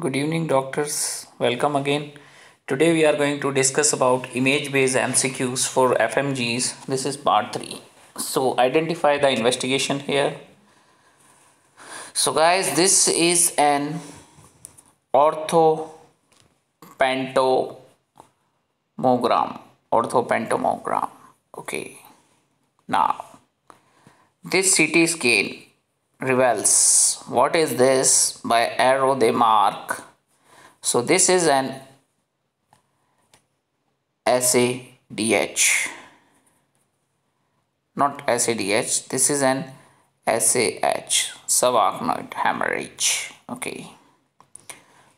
Good evening doctors. Welcome again. Today we are going to discuss about image based MCQs for FMGs. This is part 3. So identify the investigation here. So guys this is an orthopantomogram. Orthopantomogram. Okay. Now this CT scan reveals what is this? By arrow they mark. So this is an SADH not SADH this is an SAH subarachnoid hemorrhage okay.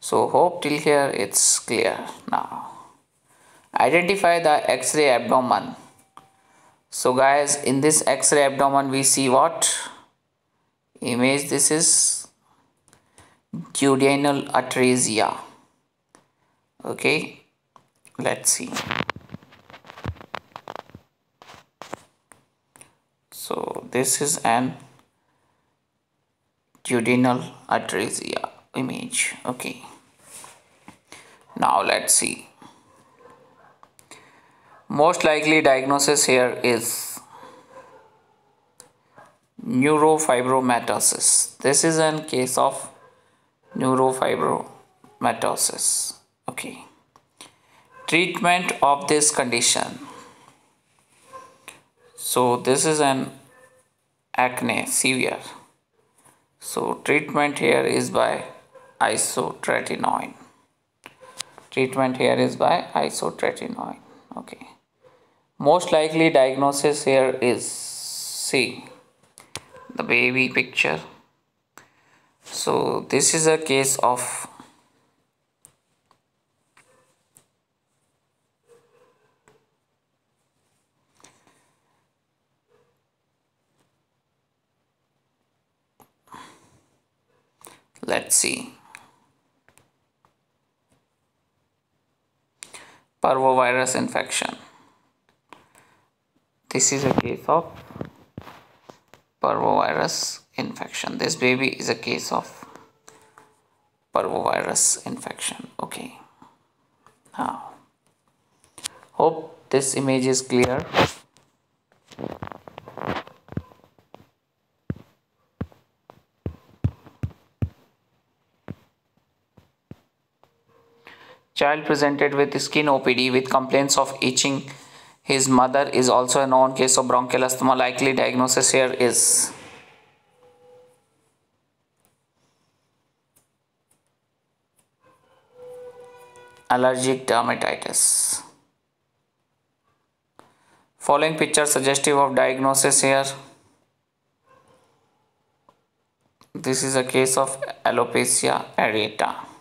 So hope till here it's clear now. Identify the x-ray abdomen. So guys in this x-ray abdomen we see what image this is duodenal atresia. Okay let's see. So this is an duodenal atresia image. Okay. Now let's see. Most likely diagnosis here is neurofibromatosis. This is a case of neurofibromatosis. Okay. Treatment of this condition. So this is an acne severe. So treatment here is by isotretinoin. Treatment here is by isotretinoin. Okay. Most likely diagnosis here is C the baby picture. So this is a case of let's see. Parvovirus infection. This is a case of parvovirus infection. This baby is a case of parvovirus infection. Okay. Now hope this image is clear. Child presented with skin OPD with complaints of itching his mother is also a known case of bronchial asthma. Likely diagnosis here is allergic dermatitis. Following picture suggestive of diagnosis here. This is a case of alopecia areata.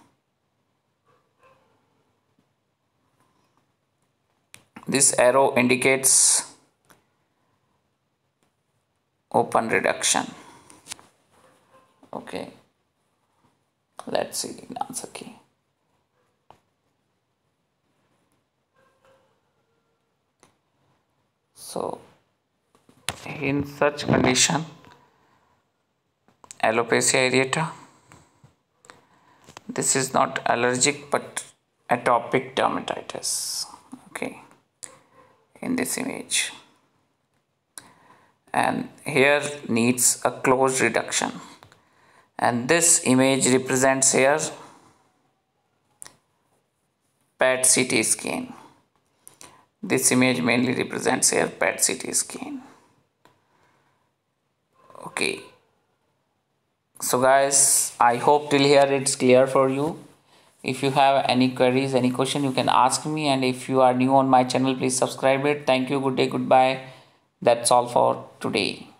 This arrow indicates open reduction. Okay. Let's see. Answer key. So in such condition alopecia areata this is not allergic but atopic dermatitis. okay in this image. And here needs a closed reduction. And this image represents here PET CT scan. This image mainly represents here PET CT scan. Okay. So guys I hope till here it's clear for you if you have any queries any question you can ask me. And if you are new on my channel please subscribe it. Thank you. Good day. Goodbye. That's all for today